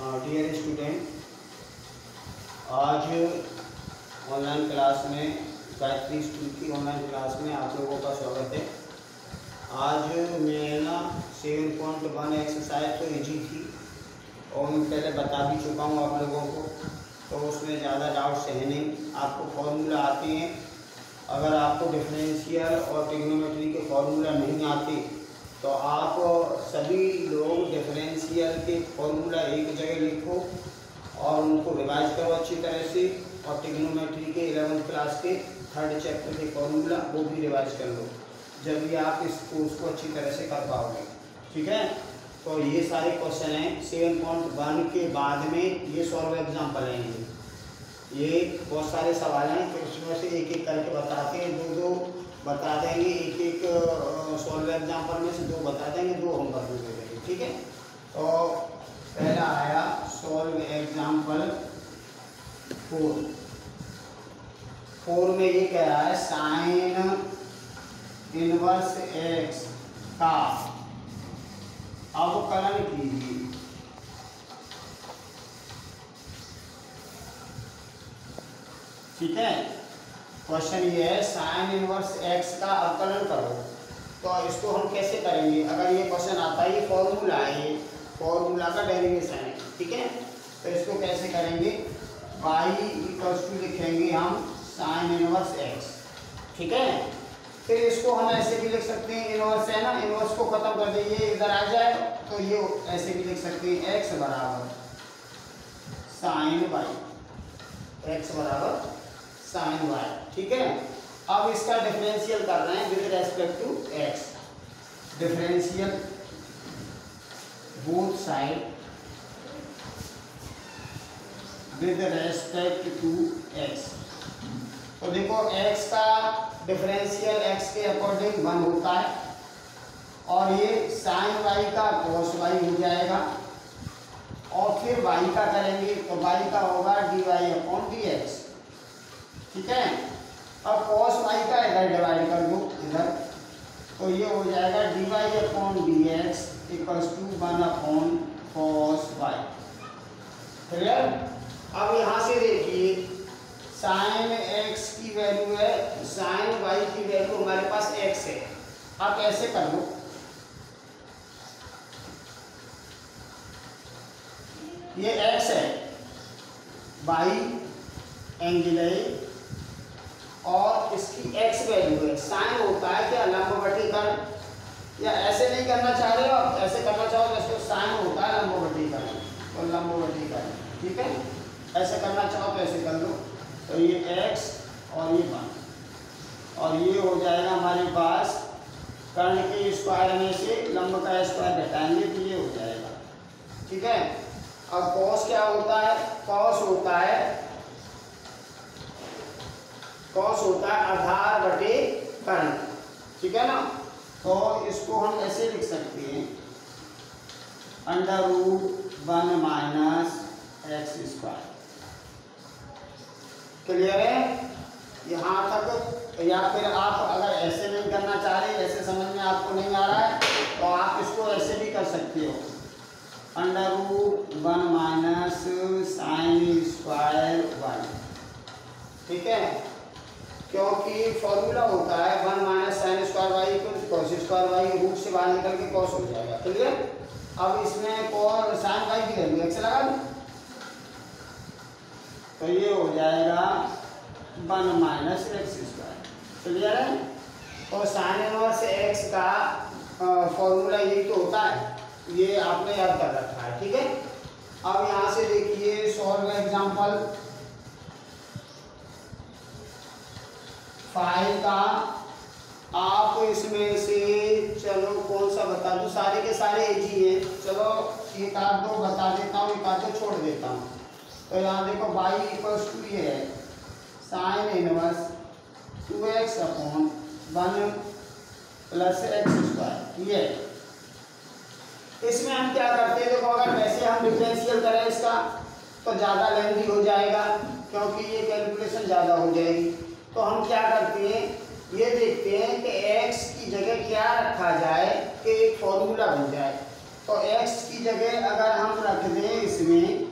Dear student आज online class में, Gayatri school की ऑनलाइन क्लास में आप लोगों का स्वागत है। आज मैं ना सेवन पॉइंट वन एक्सरसाइज तो ईजी थी, और मैं पहले बता भी चुका हूँ आप लोगों को तो उसमें ज़्यादा डाउट्स है नहीं। आपको फॉर्मूला आते हैं, अगर आपको डिफरेंशियल और टिग्नोमेट्री के फॉर्मूला नहीं आते तो आप सभी लोग डिफरेंशियल के फॉर्मूला एक जगह लिखो और उनको रिवाइज करो अच्छी तरह से और टिग्नोमेट्री के इलेवंथ क्लास के थर्ड चैप्टर के फॉर्मूला वो भी रिवाइज कर लो, जब भी आप इस कोर्स को अच्छी तरह से कर पाओगे। ठीक है? तो ये सारे क्वेश्चन हैं। सेवन पॉइंट वन के बाद में ये सॉल्व एग्ज़ाम्पल हैं ये बहुत सारे सवाल हैं तो उसमें से एक एक करके बताते हैं। दो दो बता देंगे एक एक सॉल्व एग्ज़ाम्पल में से दो बता देंगे, दो हम कर देंगे, ठीक है? तो पहला आया सॉल्व एग्ज़ाम्पल फोर फोर में ये कह रहा है साइन इनवर्स एक्स का। अवकलन कीजिए। ठीक है? क्वेश्चन ये है साइन इनवर्स एक्स का अवकलन करो। तो इसको हम कैसे करेंगे? अगर ये क्वेश्चन आता है, ये फॉर्मूला है ये फॉर्मूला का डेरिवेशन है, ठीक है? तो इसको कैसे करेंगे? वाई इक्वल्स टू लिखेंगे हम साइन इनवर्स एक्स ठीक है? फिर इसको हम ऐसे भी लिख सकते हैं इनवर्स है ना? इनवर्स को खत्म कर दीजिए इधर आ जाए तो ये ऐसे भी लिख सकते हैं एक्स बराबर साइन वाई एक्स बराबर साइन वाई ठीक है? अब इसका डिफरेंशियल कर रहे हैं with respect to x differential both side with respect to x तो देखो एक्स का डिफरेंशियल एक्स के अकॉर्डिंग वन होता है और ये साइन वाई का cos वाई हो जाएगा और फिर वाई का करेंगे तो वाई का होगा d y upon d x ठीक है? अब cos y का इधर डिवाइड कर दो इधर तो ये हो जाएगा d y upon d x equals to one upon cos y clear अब यहाँ से देखिए साइन एक्स की वैल्यू है साइन वाई की वैल्यू हमारे पास एक्स है। आप ऐसे कर लो। ये एक्स है वाई एंगल है और इसकी एक्स वैल्यू है। साइन होता है क्या? कर या ऐसे नहीं करना चाह रहे हो? आप ऐसे करना चाहो जैसे साइन होता है तो लंबवती कर ठीक है? ऐसे करना चाहो तो ऐसे कर लो। तो ये एक्स और ये वन और ये हो जाएगा हमारे पास कर्ण के स्क्वायर में से लंब का स्क्वायर घटाएँगे तो ये हो जाएगा। ठीक है? अब कॉस क्या होता है? कॉस होता है कॉस होता है आधार बटे कर्ण ठीक है ना? तो इसको हम ऐसे लिख सकते हैं। Under root one minus x square. Clear है? यहाँ तक, या फिर आप अगर ऐसे नहीं करना चाह रहे, ऐसे समझ में आपको नहीं आ रहा है तो आप इसको ऐसे भी कर सकते हो। Under root one minus sine square one ठीक है? क्योंकि फॉर्मूला होता है one minus sine square y cos square y root से बाहर निकल के कॉस हो जाएगा क्लियर अब इसमें कॉस साइन वाई की वैल्यू एक्स लगा तो ये हो जाएगा one minus x square clear है? और साइन इनवर्स एक्स का फॉर्मूला यही तो होता है, ये आपने याद कर रखा है, ठीक है? अब यहाँ से देखिए सॉल्व एग्जांपल फाइव का आप इसमें से, चलो कौन सा बता दूँ? सारे के सारे एज ही है। चलो, एक आध दो बता देता हूँ, एक आध दो छोड़ देता हूँ। तो यहाँ देखो, y इक्वल्स टू ये है। Sine inverse two x upon one plus x square ये इसमें हम क्या करते हैं? देखो, अगर वैसे हम डिफरेंशियल करें इसका तो ज़्यादा लेंदी हो जाएगा, क्योंकि ये कैलकुलेशन ज़्यादा हो जाएगी। तो हम क्या करते हैं? ये देखते हैं कि x की जगह क्या रखा जाए कि एक फॉर्मूला बन जाए। तो x की जगह अगर हम रख दें इसमें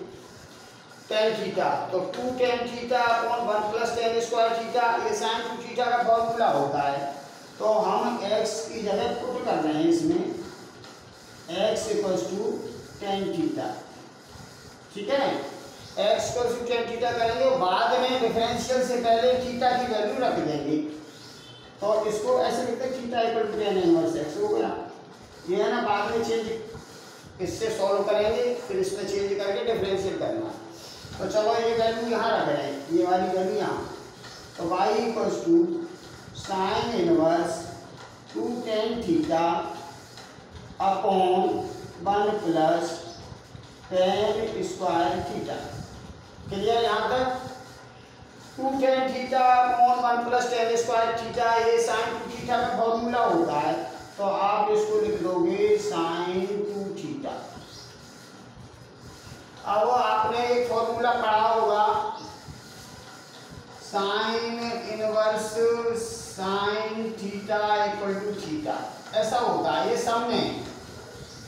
टेन थीटा तो two tan theta upon one plus tan square theta ये साइन टू थीटा का फॉर्मूला होता है। तो हम x की जगह पुट कर रहे हैं इसमें। x equals to tan theta ठीक है? इक्वल्स टू टेन थीटा करेंगे, बाद में डिफरेंशियल से पहले थीटा की वैल्यू रख देंगे। तो इसको ऐसे लिखते हैं theta equal to tan inverse x हो गया। ये है ना, बाद में चेंज इससे सॉल्व करेंगे, फिर इसमें चेंज करके डिफरेंशियल करना। तो चलो ये वैल्यू यहाँ रख रहे हैं, ये वाली वैल्यू यहाँ। तो y equals to sine inverse two tan theta upon one plus tan square theta clear यहाँ तक two tan theta upon one plus tan square theta ये साइन टू थीटा का फॉर्मूला होता है। तो आप इसको लिख दोगे साइन टू थीटा अब आपने एक फॉर्मूला पढ़ा होगा। Sine inverse sine theta equal to theta ऐसा होता है, ये सब में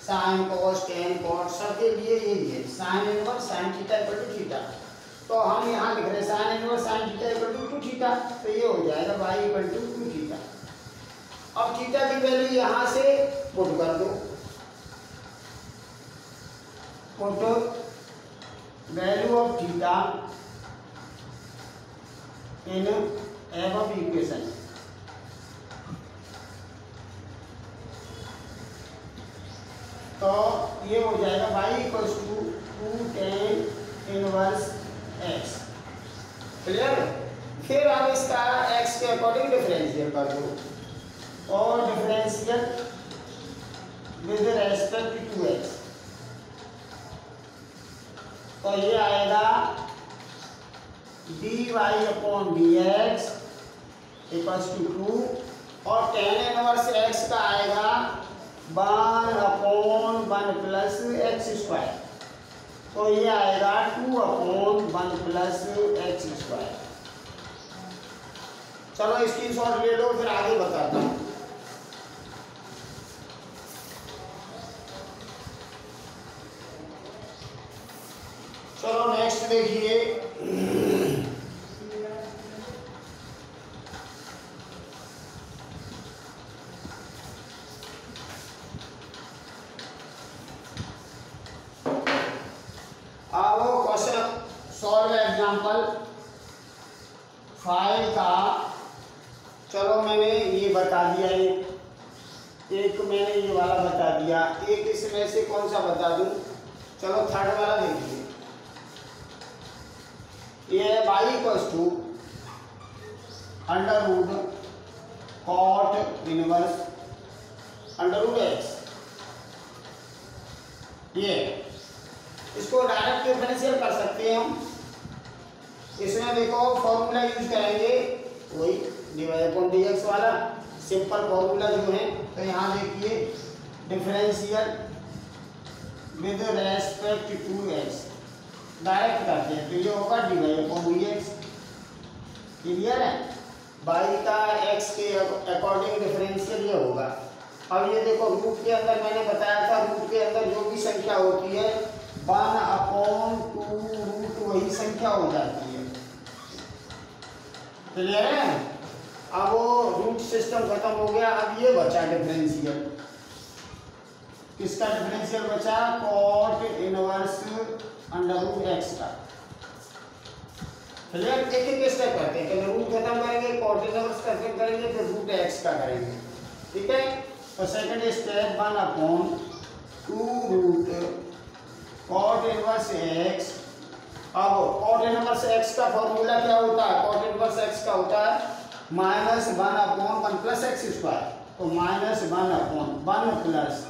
साइन कॉस टेन कॉस सबके लिए यही है। Sine inverse sine theta equal to theta तो हम यहाँ लिख रहे हैं sine inverse sine theta equal to two theta तो ये हो जाएगा y equal to two theta. अब थीटा की वैल्यू यहाँ से पुट कर दो। Put value of theta in above equation तो ये हो जाएगा y equals to two tan inverse x clear फिर आप इसका एक्स के अकॉर्डिंग डिफरेंशियल कर दो और differential with respect to x तो ये आएगा d y upon d x equals to two और टेन इनवर्स एक्स का आएगा one upon one plus x square तो ये आएगा टू प्लस एक्स स्क्वायर चलो स्क्रीन शॉट ले लो, फिर आगे बताता हूँ। चलो नेक्स्ट देखिए अब क्वेश्चन सॉल्व एग्जांपल फाइव का चलो मैंने ये बता दिया एक एक मैंने ये वाला बता दिया एक इसमें से कौन सा बता दूँ चलो थर्ड वाला देखिए ये है y equals to under root cot inverse under root x ये इसको डायरेक्ट डिफरेंशियल कर सकते हैं हम इसमें देखो फॉर्मूला यूज़ करेंगे, वही डिवाइड वाला सिंपल फॉर्मूला जो है तो यहाँ देखिए differential with respect to x direct करते हैं तो ये होगा d y upon d x clear है? बाई का एक्स के अकॉर्डिंग डिफरेंशियल ये होगा। अब ये देखो रूट के अंदर मैंने बताया था रूट के अंदर जो भी संख्या होती है वन अपॉन टू रूट वही संख्या हो जाती है। क्लियर है। अब वो रूट सिस्टम खत्म हो गया, अब ये बचा डिफरेंशियल किसका डिफरेंशियल बचा? Cot inverse under root x का। क्लियर एक एक स्टेप करते हैं। रूट खत्म करेंगे कॉट इनवर्स फिर करेंगे, फिर रूट एक्स का करेंगे। ठीक है? तो second step one upon two root cot inverse x अब कॉट इनवर्स एक्स का फॉर्मूला क्या होता है? कॉट इनवर्स एक्स का होता है minus one upon one plus x square तो minus one upon one plus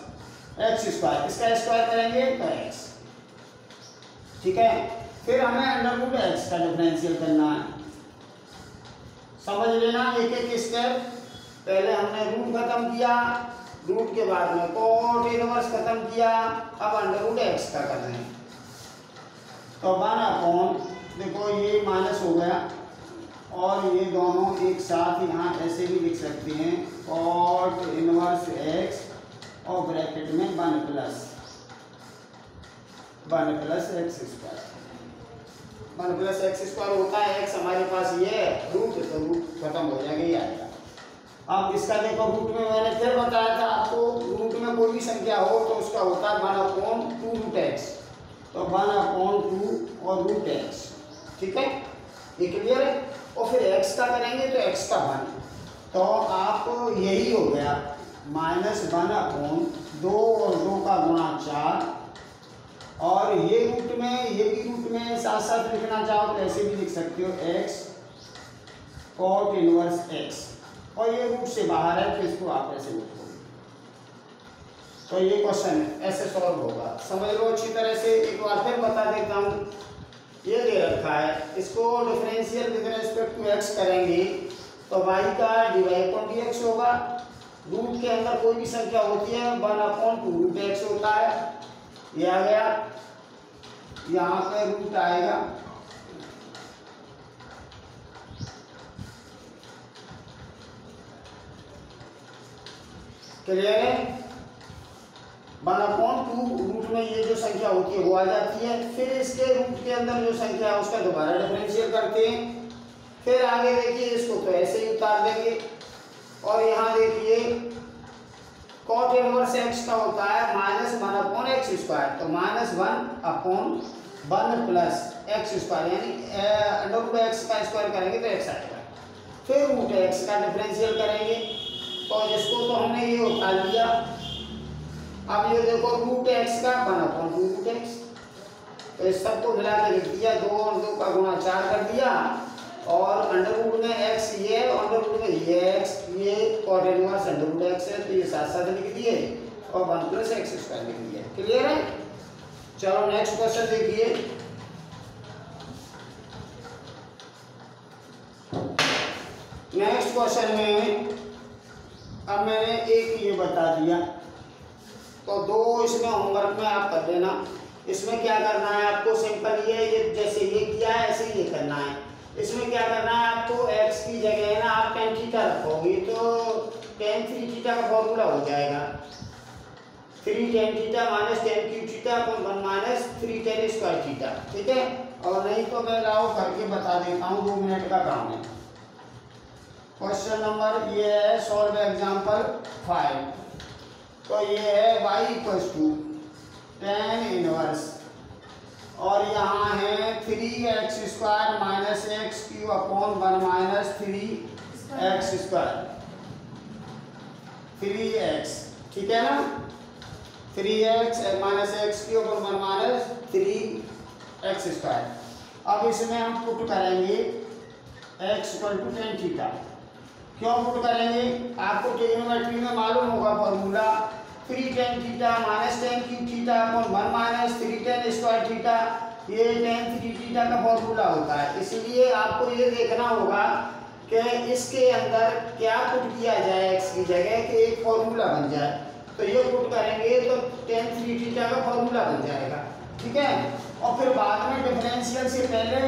x square इसका स्क्वायर करेंगे? तो एक्स ठीक है? फिर हमें अंडर रूट एक्स का डिफरेंशियल करना है। समझ लेना एक एक स्टेप पहले हमने रूट खत्म किया। रूट के बाद में कोट इनवर्स खत्म किया। अब अंडर रूट एक्स का कर रहे हैं। तो वन अपॉन देखो, ये माइनस हो गया और ये दोनों एक साथ यहाँ ऐसे भी लिख सकते हैं। कॉट इनवर्स एक्स और ब्रैकेट में one plus one plus x square one plus x square होता है एक्स हमारे पास ये रूट तो रूट खत्म हो जाएगा, ये आएगा अब इसका देखो रूट में मैंने फिर बताया था आपको रूट में कोई भी संख्या हो तो उसका होता है one upon two root x तो वन अपॉन टू और रूट एक्स ठीक है? ये क्लियर है? और फिर एक्स का करेंगे तो एक्स का वन तो आप यही हो गया माइनस वन अपॉन दो और दो का गुणा चार. और ये रूट में, ये भी रूट में साथ साथ लिखना चाहो तो ऐसे भी लिख सकते हो एक्स कॉट इनवर्स एक्स और ये रूट से बाहर है तो इसको आप ऐसे लिखोगे तो ये क्वेश्चन ऐसे सॉल्व होगा। समझ लो, अच्छी तरह से एक बार फिर बता देता हूँ। ये दे रखा है। इसको differential with respect to x करेंगे तो वाई का d y upon d x होगा। रूट के अंदर कोई भी संख्या होती है one upon two root x होता है। ये आ गया। यहाँ पे रूट आएगा। क्लियर है? वन अपॉन टू रूट में ये जो संख्या होती है, वो आ जाती है। फिर इसके रूट के अंदर जो संख्या है, उसका दोबारा डिफरेंशियल करते हैं। फिर आगे देखिए, इसको तो ऐसे ही उतार देंगे। और यहाँ देखिए कॉट इनवर्स एक्स का होता है minus one upon x square तो minus one upon one plus x square यानी अंडर रूट एक्स का स्क्वायर करेंगे तो एक्स आएगा फिर रूट एक्स का डिफरेंशियल करेंगे। तो जिसको तो हमने ये उतार लिया अब ये देखो रूट एक्स का वन अपॉन रूट एक्स तो इस सबको मिला के लिख दिया, दो और दो का गुणा चार कर दिया, और अंडर रूट में एक्स ये अंडर रूट में ये एक्स ये cot inverse under root x है तो ये साथ साथ लिख दिए, और वन प्लस एक्स स्क्वायर लिख दिया क्लियर है? चलो नेक्स्ट क्वेश्चन देखिए। नेक्स्ट क्वेश्चन में अब मैंने एक ये बता दिया। तो दो इसमें होमवर्क में आप कर देना इसमें क्या करना है आपको? सिंपल ये ये जैसे ये किया है, ऐसे ये करना है। इसमें क्या करना है आपको? X की जगह है ना, आप टेन थीटा रखोगे तो टेन थ्री थीटा का फॉर्मूला हो जाएगा। Three tan theta minus tan cube theta upon one minus three tan square theta ठीक है? और नहीं तो मैं लाओ करके बता देता हूँ, दो मिनट का काम है। क्वेश्चन नंबर ये है सॉल्व एग्ज़ाम्पल फाइव तो ये है y equals to tan inverse और यहाँ है three x square minus x cube upon one minus three x square three x ठीक है ना? Three x minus x cube upon one minus three x square अब इसमें हम पुट करेंगे x equal to tan theta क्यों put करेंगे? आपको ट्रिग्नोमेट्री में मालूम होगा formula three tan theta, minus tan cube theta, upon one minus three tan square theta, ये टेन थ्री थीटा का फॉर्मूला होता है। इसलिए आपको ये देखना होगा कि इसके अंदर क्या पुट किया जाए एक्स की जगह कि एक फॉर्मूला बन जाए। तो ये पुट करेंगे तो टेन थ्री थीटा का फॉर्मूला बन जाएगा। ठीक है? और फिर बाद में डिफरेंशियल से पहले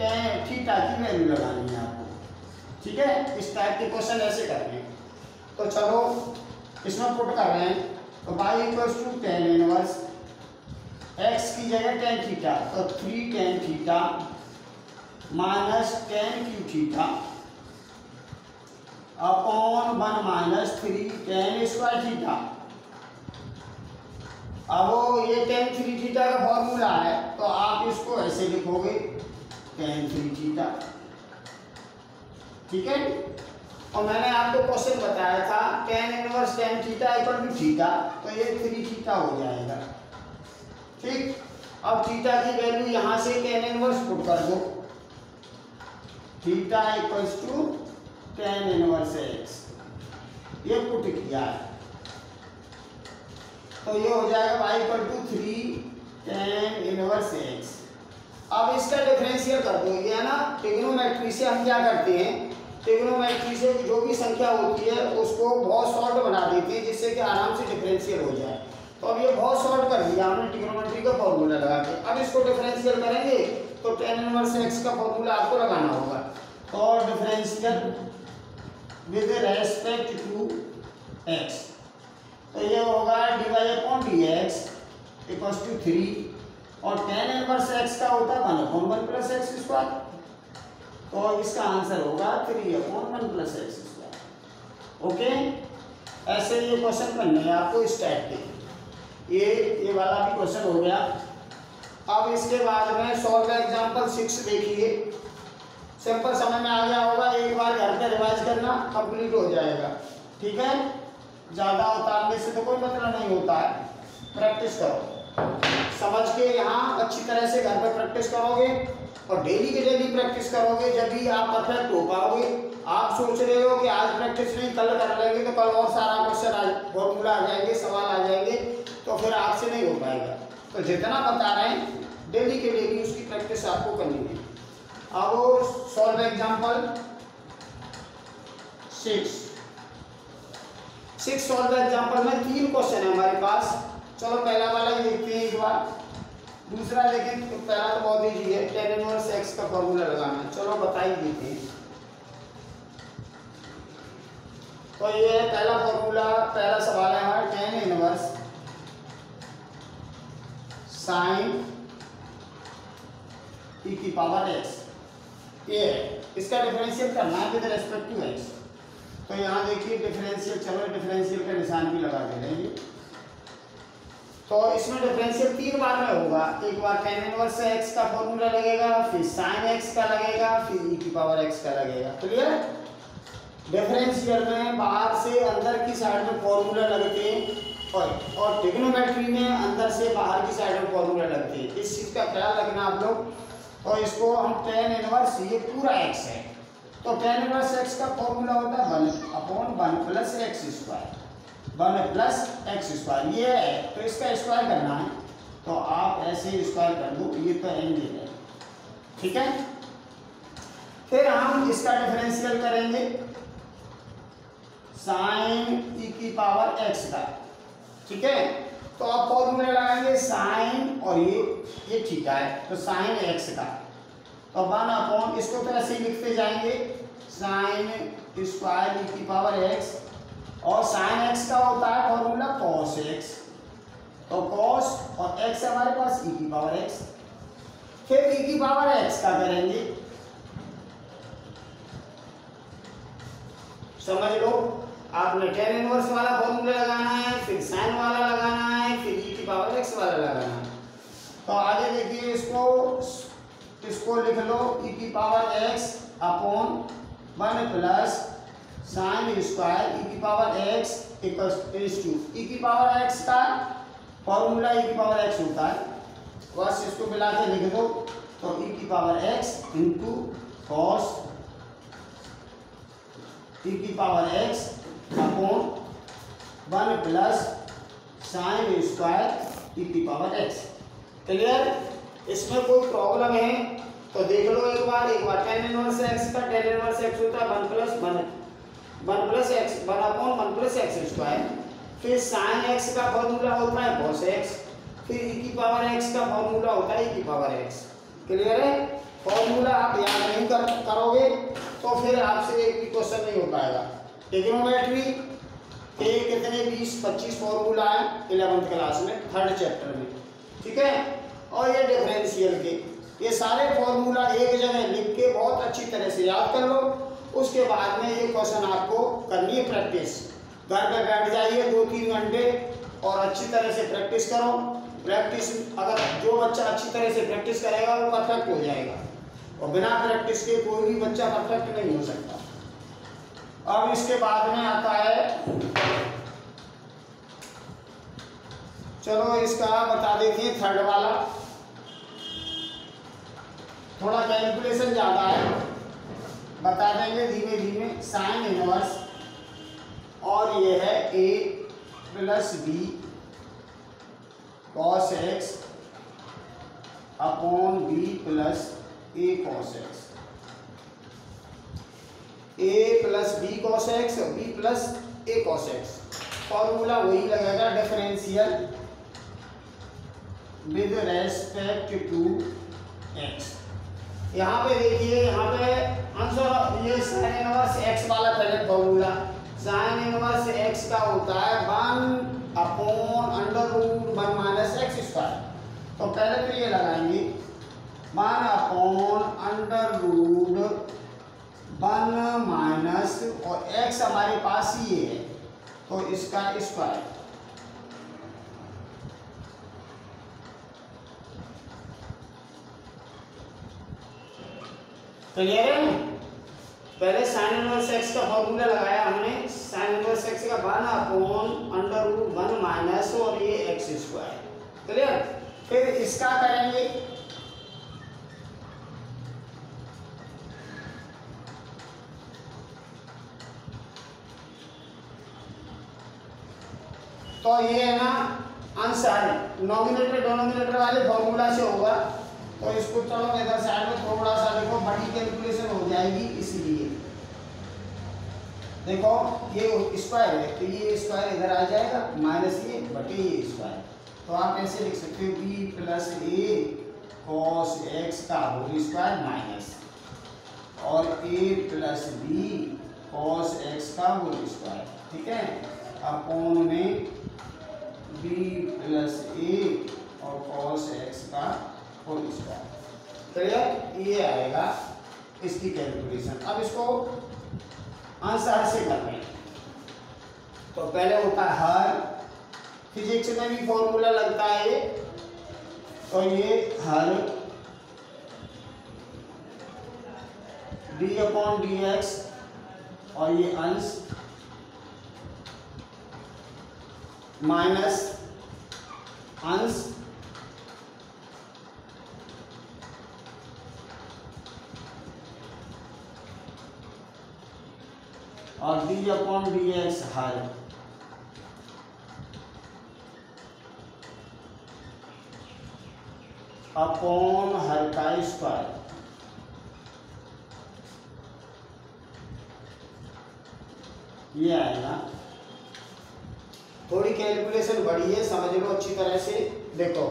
टेन थीटा की वैल्यू लगानी है आपको। ठीक है? इस टाइप के क्वेश्चन ऐसे करने तो चलो, इसमें पुट कर रहे हैं। तो y equals to tan inverse x की जगह टेन थीटा तो three tan theta minus tan cube theta upon one minus three tan square theta अब ये टेन थ्री थीटा का फॉर्मूला है तो आप इसको ऐसे लिखोगे टेन थ्री थीटा ठीक है? और मैंने आपको क्वेश्चन बताया था tan inverse tan theta equal to theta तो ये थ्री थीटा हो जाएगा। ठीक? अब थीटा की वैल्यू यहाँ से टेन इनवर्स पुट कर दो। Theta equals to tan inverse x ये पुट किया है। तो ये हो जाएगा y equal to three tan inverse x अब इसका डिफरेंशियल कर दो, ये है ना टिग्नोमेट्री से हम क्या करते हैं? ट्रिग्नोमेट्री से जो भी संख्या होती है, उसको बहुत शॉर्ट बना देती है, जिससे कि आराम से डिफरेंशियल हो जाए। तो अब ये बहुत शॉर्ट कर दिया हमने ट्रिग्नोमेट्री का फॉर्मूला लगा के। अब इसको डिफरेंशियल करेंगे तो टेन इनवर्स एक्स का फॉर्मूला आपको लगाना होगा। और differential with respect to x तो ये होगा d y upon d x equals to three और टेन इनवर्स एक्स का होता है one upon one plus x square तो इसका आंसर होगा three upon one plus x square okay ऐसे ये क्वेश्चन करने हैं, आपको इस टाइप के। ये ये वाला भी क्वेश्चन हो गया। अब इसके बाद में सॉल्व एग्जांपल सिक्स देखिए। सिंपल समझ में आ गया होगा, एक बार घर पर रिवाइज करना कंप्लीट हो जाएगा। ठीक है? ज़्यादा उतारने से तो कोई मतलब नहीं होता है। प्रैक्टिस करो। समझ के यहाँ अच्छी तरह से घर पर प्रैक्टिस करोगे। और डेली के डेली प्रैक्टिस करोगे, जब भी आप परफेक्ट हो पाओगे। आप सोच रहे हो कि आज प्रैक्टिस नहीं, कल कर लेंगे तो कल और सारा क्वेश्चन आ फॉर्मूला आ जाएँगे, सवाल आ जाएँगे तो फिर आपसे नहीं हो पाएगा। तो जितना बता रहे हैं डेली के डेली उसकी प्रैक्टिस आपको करनी है। अब solve example six six solve example में तीन क्वेश्चन है हमारे पास। चलो पहला वाला देखते हैं एक बार। दूसरा लेकिन पहला तो बहुत ईजी है टेन इनवर्स एक्स का फॉर्मूला लगाना चलो बता ही देते तो ये पहला फॉर्मूला पहला सवाल है हमारा टेन इनवर्स साइन ई की पावर एक्स ये इसका डिफरेंशियल करना है विद रेस्पेक्ट टू एक्स तो यहाँ देखिए डिफरेंशियल चलो डिफरेंशियल का निशान भी लगा दे रहे हैं। तो इसमें डिफरेंशियल तीन बार में होगा। एक बार टेन इनवर्स एक्स का फॉर्मूला लगेगा, फिर साइन एक्स का लगेगा, फिर ई की पावर एक्स का लगेगा। क्लियर डिफरेंशियल में बाहर से अंदर की साइड में फॉर्मूला लगते हैं। और और टिग्नोमेट्री में अंदर से बाहर की साइड में फॉर्मूला लगते हैं। इस चीज़ का ख्याल रखना आप लोग। और इसको हम टेन इनवर्स ये पूरा एक्स है। तो टेन इनवर्स एक्स का फॉर्मूला होता है one upon one plus x square one plus x square, ये है तो इसका स्क्वायर करना है तो आप ऐसे स्क्वायर कर दो, ये तो एंगल है। ठीक है? फिर हम इसका डिफरेंशियल करेंगे। साइन ई की पावर एक्स का। ठीक है? तो आप फॉर्मूला लगाएँगे साइन और ये ये ठीक है तो साइन एक्स का। तो वन अपॉन इसको तो ऐसे ही लिखते जाएँगे साइन स्क्वायर ई की पावर एक्स और साइन एक्स का होता है फॉर्मूला कॉस एक्स तो कॉस और एक्स हमारे पास ई की पावर एक्स फिर ई की पावर एक्स का करेंगे? समझ लो, आपने टेन इनवर्स वाला फॉर्मूला लगाना है, फिर साइन वाला लगाना है, फिर ई की पावर एक्स वाला लगाना है। तो आगे देखिए इसको इसको लिख लो ई की power x upon one plus sine square e की power x equals to e की पावर एक्स का फॉर्मूला ई की पावर एक्स होता है। बस इसको मिला के लिख दो तो ई की power x into cos e की power x upon one plus sine square e की पावर एक्स क्लियर इसमें कोई प्रॉब्लम है? तो देख लो एक बार एक बार टेन इनवर्स एक्स का टेन इनवर्स एक्स होता है one plus one one plus x one upon one plus x square, फिर साइन एक्स का फॉर्मूला होता है कॉस एक्स फिर ई की पावर एक्स का फॉर्मूला होता है ई की पावर एक्स क्लियर है? फॉर्मूला आप याद नहीं कर, करोगे तो फिर आपसे एक भी क्वेश्चन नहीं हो पाएगा। टिग्नोमेट्री के कितने बीस, पच्चीस फॉर्मूला है इलेवंथ क्लास में थर्ड चैप्टर में। ठीक है? और ये डिफरेंशियल के, ये सारे फॉर्मूला एक जगह लिख के बहुत अच्छी तरह से याद कर लो। उसके बाद में ये क्वेश्चन आपको करनी है प्रैक्टिस घर पे बैठ जाइए दो तीन घंटे और अच्छी तरह से प्रैक्टिस करो। प्रैक्टिस अगर जो बच्चा अच्छी तरह से प्रैक्टिस करेगा, वो परफेक्ट हो जाएगा। और बिना प्रैक्टिस के कोई भी बच्चा परफेक्ट नहीं हो सकता। अब इसके बाद में आता है, चलो इसका बता देती थर्ड वाला। थोड़ा कैलकुलेशन ज़्यादा है। बता देंगे धीमे धीमे साइन इनवर्स और ये है a plus b cos x upon b plus a cos x a plus b cos x b plus a cos x formula वही लगेगा differential with respect to x यहाँ पे देखिए, यहाँ पे साइन इनवर्स एक्स का होता है one upon under root one minus x square तो पहले तो ये लगाएँगे। One upon under root one minus, और एक्स हमारे पास ये है तो इसका स्क्वायर क्लियर है? पहले साइन इनवर्स एक्स का फॉर्मूला लगाया हमने। साइन इनवर्स एक्स का one upon under root one minus और ये एक्स स्क्वायर क्लियर फिर इसका करेंगे। तो ये है ना आंसर नॉमिनेटर डोनोमिनेटर वाले फॉर्मूला से होगा। तो इसको चलो, इधर साइड में थोड़ा सा देखो, बड़ी कैलकुलेशन हो जाएगी, इसलिए। देखो, ये स्क्वायर है तो ये स्क्वायर इधर आ जाएगा माइनस ये बटे ये स्क्वायर तो आप ऐसे लिख सकते हो b plus a cos x का होल स्क्वायर माइनस और a plus b cos x का होल स्क्वायर ठीक है? अपोन में बी प्लस ए और कॉस एक्स का होल स्क्वायर क्लियर ये आएगा इसकी कैलकुलेशन अब इसको आंसर से कर रहे तो पहले होता है हर, फिजिक्स में भी फॉर्मूला लगता है ये। तो ये हर डी अपॉन डी एक्स और ये अंश माइनस अंश और डी अपॉन डी एक्स हर। अपॉन हर का स्क्वायर ये आएगा थोड़ी कैलकुलेशन बड़ी है, समझ लो अच्छी तरह से। देखो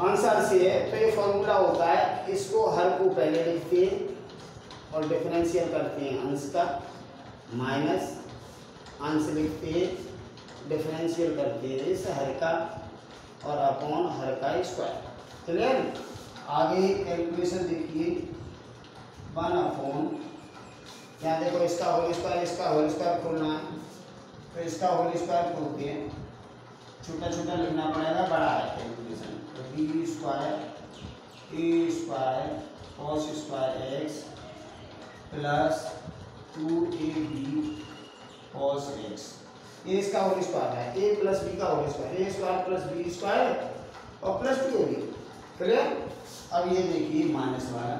आंसर से है तो ये फॉर्मूला होता है, इसको हर को पहले लिखते हैं और डिफरेंशियल करते हैं अंश का। माइनस अंश लिखते हैं डिफरेंशियल करते हैं इस हर का और अपॉन हर का स्क्वायर क्लियर आगे कैलकुलेशन देखिए. वन अपॉन यहाँ देखो इसका होल स्क्वायर इसका होल स्क्वायर खोलना है. तो इसका होल स्क्वायर खोलते हैं छोटा छोटा लिखना पड़ेगा, बड़ा है कैलकुलेशन तो b square a square cos square x plus two a b cos x a इसका होल स्क्वायर है। ए प्लस बी का whole square a square plus b square और plus two a b clear अब ये देखिए minus वाला।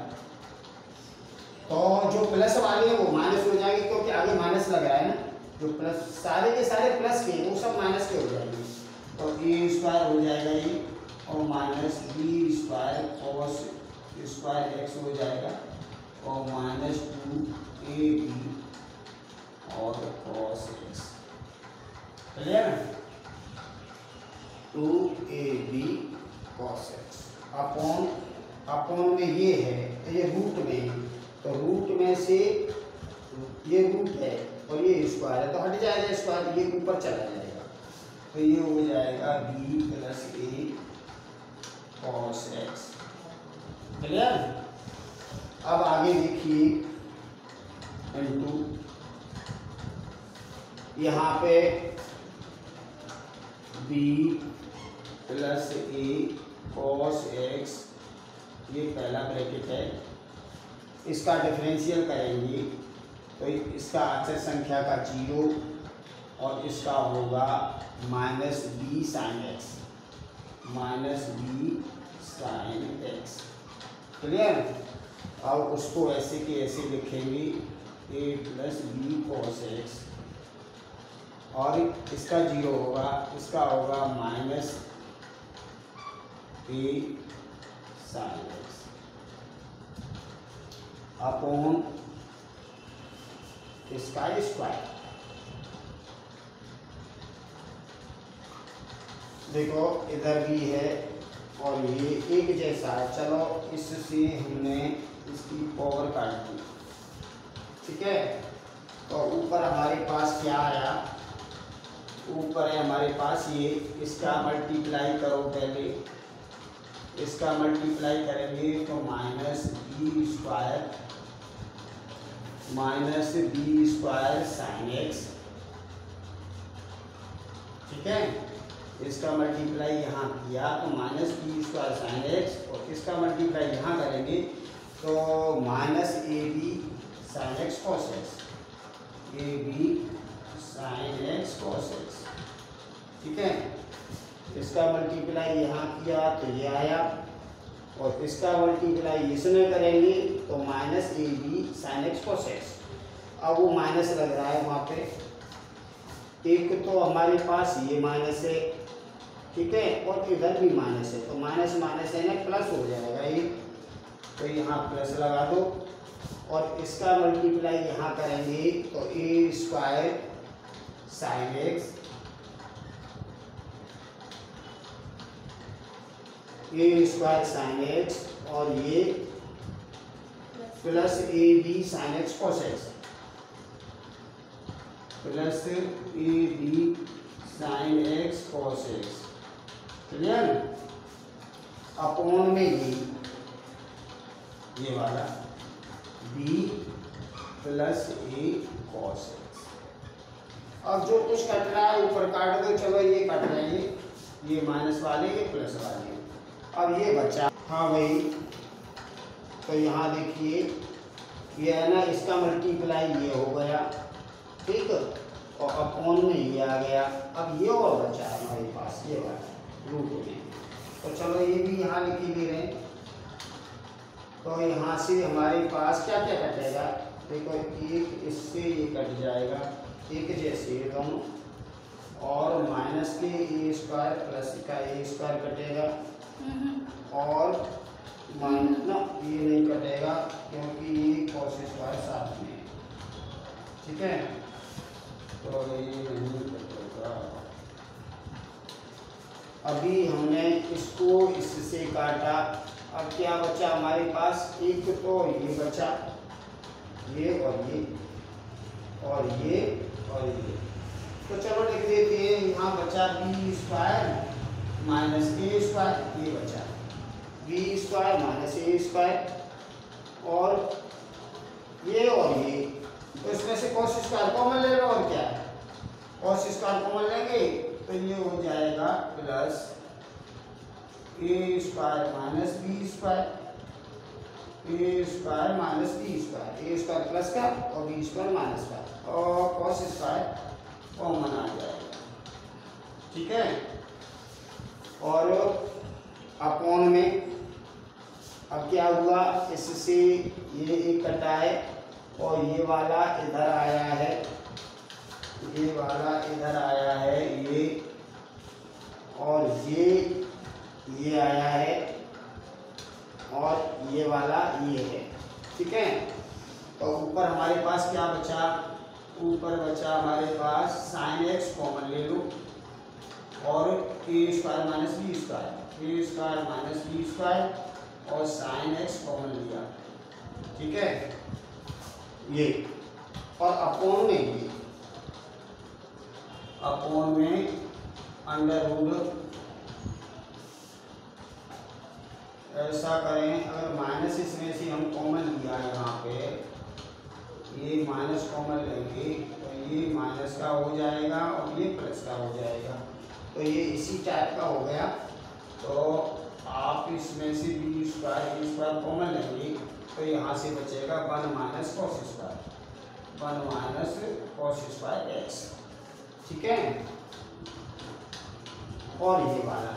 तो जो प्लस वाले हैं, वो माइनस हो जाएँगे क्योंकि आगे माइनस लग रहा है ना। जो प्लस सारे के सारे प्लस के वो सब माइनस के हो जाएँगे। तो ए स्क्वायर हो जाएगा ये और minus b square cos square x हो जाएगा और माइनस टू ए बी और cos x clear two a b cos x upon upon में ये है, ये रूट में तो रूट में से ये रूट है और ये स्क्वायर है तो हट जाएगा स्क्वायर ये ऊपर चला जाएगा। तो ये हो जाएगा b plus a cos x clear अब आगे देखिए। इंटू यहाँ पे b plus a cos x ये पहला ब्रैकेट है। इसका डिफरेंशियल करेंगे तो इसका अक्षर संख्या का ज़ीरो और इसका होगा minus b sine x minus b sine x clear और उसको ऐसे के ऐसे लिखेंगे। A plus b cos x और इसका ज़ीरो होगा, इसका होगा minus a sine x upon इसका स्क्वायर देखो, इधर भी है और ये एक जैसा है। चलो, इससे हमने इसकी पावर काट दी। ठीक है? तो ऊपर हमारे पास क्या आया? ऊपर है हमारे पास ये, इसका मल्टीप्लाई करो पहले। इसका मल्टीप्लाई करेंगे तो minus b square minus b square sine x ठीक है? इसका मल्टीप्लाई यहाँ किया तो minus b square sine x और इसका मल्टीप्लाई यहाँ करेंगे तो minus a b sine x cos x a b sine x cos x ठीक है? इसका मल्टीप्लाई यहाँ किया तो ये आया। और इसका मल्टीप्लाई इसमें करेंगे तो minus a b sine x cos x अब वो माइनस लग रहा है वहाँ पे। एक तो हमारे पास ये माइनस है। ठीक है? और इधर भी माइनस है। तो माइनस माइनस है ना प्लस हो जाएगा ये। तो यहाँ प्लस लगा दो। और इसका मल्टीप्लाई यहाँ करेंगे तो a square sine x a square sine x और ये plus a b sine x cos x plus a b sine x cos x clear upon में ये ये वाला b plus a cos x अब जो कुछ कट रहा है, ऊपर काट दो, चलो ये कट रहे हैं, ये माइनस वाले, ये प्लस वाले। अब ये बच्चा हाँ भाई। तो यहाँ देखिए, ये है ना, इसका मल्टीप्लाई ये हो गया। ठीक? और अपॉन में ये आ गया। अब ये और बचा है हमारे पास, ये वाला रूट में। तो चलो ये भी यहाँ लिख दे रहे हैं। तो यहाँ से हमारे पास क्या क्या कटेगा देखो एक इससे ये कट जाएगा एक जैसे ये दोनों और माइनस के ए स्क्वायर प्लस का ए स्क्वायर कटेगा। और माइनस ना ये नहीं कटेगा क्योंकि ये कॉस स्क्वायर साथ में है। ठीक है? तो ये नहीं कटेगा। अभी हमने इसको इससे काटा अब क्या बचा? हमारे पास एक तो ये बचा, ये और ये और ये और ये। तो चलो लिख देते हैं, यहाँ बचा b square minus a square ये बचा। B square minus a square और ये और ये। तो इसमें से कॉस स्क्वायर कॉमन ले लो और क्या? है स्क्वायर कॉमन लेंगे तो ये हो जाएगा plus a square minus b square a square minus b square a square plus का और बी स्क्वायर माइनस का और कॉस स्क्वायर कॉमन आ जाएगा ठीक है? और अपॉन में अब क्या हुआ? इससे ये एक कटा है और ये वाला इधर आया है। ये वाला इधर आया है ये और ये ये आया है और ये वाला ये है ठीक है तो ऊपर हमारे पास क्या बचा ऊपर बचा हमारे पास साइन एक्स कॉमन ले लो और a square minus b square a square minus b square और साइन एक्स कॉमन लिया। ठीक है? ये, और अपोन में ये। अपोन में अंडर रूड ऐसा करें, अगर माइनस इसमें से हम कॉमन लिया यहाँ पे, ये माइनस कॉमन लेंगे। ये माइनस का हो जाएगा और ये प्लस का हो जाएगा। तो ये इसी टाइप का हो गया। तो आप इसमें से b square b square common लेंगे तो यहाँ से बचेगा one minus cos square one minus cos square x ठीक है? और ये वाला।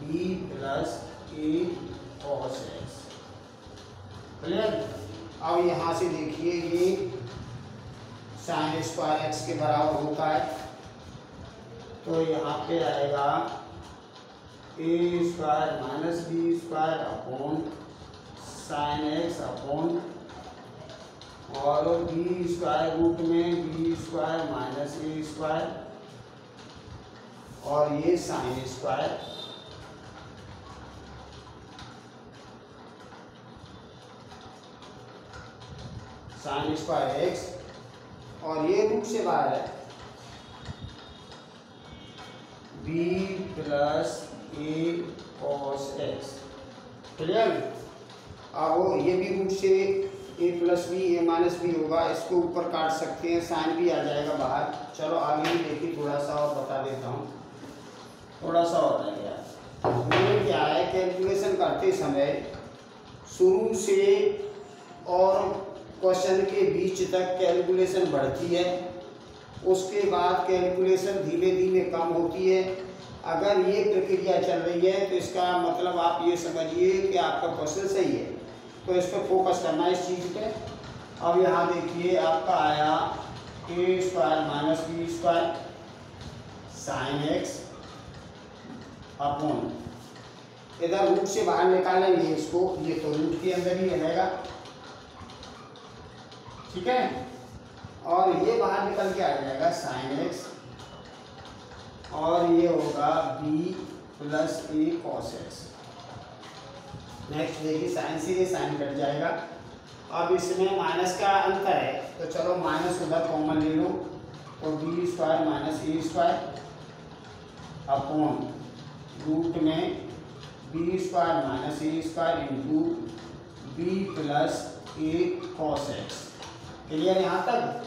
B plus a cos x clear अब यहाँ से देखिए ये साइन स्क्वायर एक्स के बराबर होता है। तो यहाँ पे आएगा a square minus b square upon sine x upon और बी स्क्वायर रूट में b square minus a square और ये sine square sine square x और ये रूट से बाहर है। B plus a cos x clear अब ये भी रूट से a plus b a minus b होगा। इसको ऊपर काट सकते हैं साइन भी आ जाएगा बाहर। चलो आगे ही देखिए थोड़ा सा और बता देता हूँ। थोड़ा सा और रह गया मैंने क्या है? कैलकुलेशन करते समय शुरू से और क्वेश्चन के बीच तक कैलकुलेशन बढ़ती है, उसके बाद कैलकुलेशन धीरे धीरे कम होती है। अगर ये प्रक्रिया चल रही है तो इसका मतलब आप ये समझिए कि आपका क्वेश्चन सही है। तो इस पर फोकस करना इस चीज़ पे। अब यहाँ देखिए, आपका आया a square minus b square sine x upon इधर रूट से बाहर निकालेंगे इसको, ये तो रूट के अंदर ही रहेगा। ठीक है? और ये बाहर निकल के आ जाएगा साइन एक्स और ये होगा b plus a cos x next देखिए साइन से ये साइन कट जाएगा। अब इसमें माइनस का अंतर है तो चलो माइनस उधर कॉमन ले लो तो b square minus a square upon root में b square minus a square into b plus a cos x clear यहाँ तक?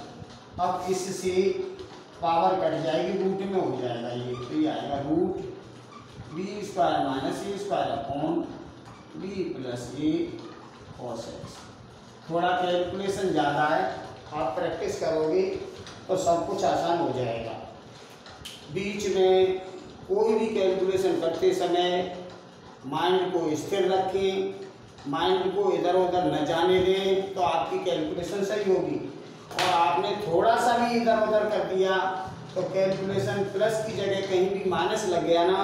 अब इससे पावर कट जाएगी रूट में हो जाएगा ये। तो ये आएगा root b square minus a square upon b plus a cos x थोड़ा कैलकुलेशन ज़्यादा है, आप प्रैक्टिस करोगे तो सब कुछ आसान हो जाएगा। बीच में कोई भी कैलकुलेशन करते समय माइंड को स्थिर रखें माइंड को इधर उधर न जाने दें तो आपकी कैलकुलेशन सही होगी। और आपने थोड़ा सा भी इधर उधर कर दिया तो कैलकुलेशन प्लस की जगह कहीं भी माइनस लग गया ना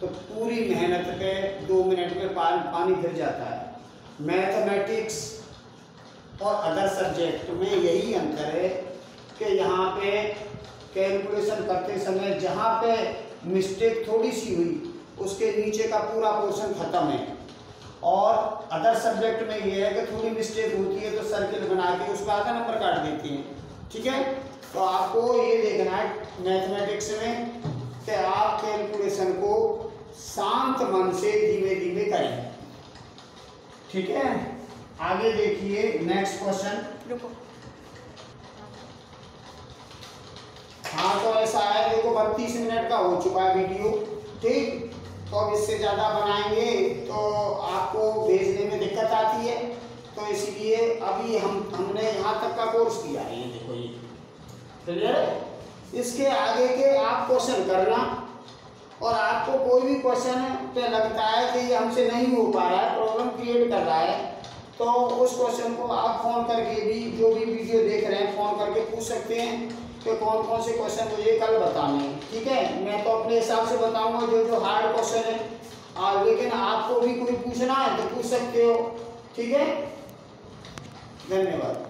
तो पूरी मेहनत पे दो मिनट में पानी पानी गिर जाता है। मैथमेटिक्स और अदर सब्जेक्ट में यही अंतर है कि यहाँ पे कैलकुलेशन करते समय जहाँ पे मिस्टेक थोड़ी सी हुई, उसके नीचे का पूरा पोर्शन खत्म है। और अदर सब्जेक्ट में ये है कि थोड़ी मिस्टेक होती है तो सर्किल बना के उसका आधा नंबर काट देती हैं। ठीक है? तो आपको ये देखना है मैथमेटिक्स में कि आप कैलकुलेशन को शांत मन से धीमे धीमे करें। ठीक है? आगे देखिए नेक्स्ट क्वेश्चन हाँ तो ऐसा है देखो बत्तीस मिनट का हो चुका है वीडियो ठीक? तो अब इससे ज़्यादा बनाएँगे तो आपको भेजने में दिक्कत आती है। तो इसलिए अभी हम हमने यहाँ तक का कोर्स किया। है देखो ये। क्लियर है? इसके आगे के आप क्वेश्चन करना। और आपको कोई भी क्वेश्चन पे लगता है कि ये हमसे नहीं हो पा रहा है प्रॉब्लम क्रिएट कर रहा है तो उस क्वेश्चन को आप फ़ोन करके भी जो भी वीडियो देख रहे हैं फ़ोन करके पूछ सकते हैं। कि कौन कौन से क्वेश्चन मुझे कल बताने हैं, ठीक है? मैं तो अपने हिसाब से बताऊँगा जो जो हार्ड क्वेश्चन है। और लेकिन आपको भी कोई पूछना है तो पूछ सकते हो, ठीक है? धन्यवाद।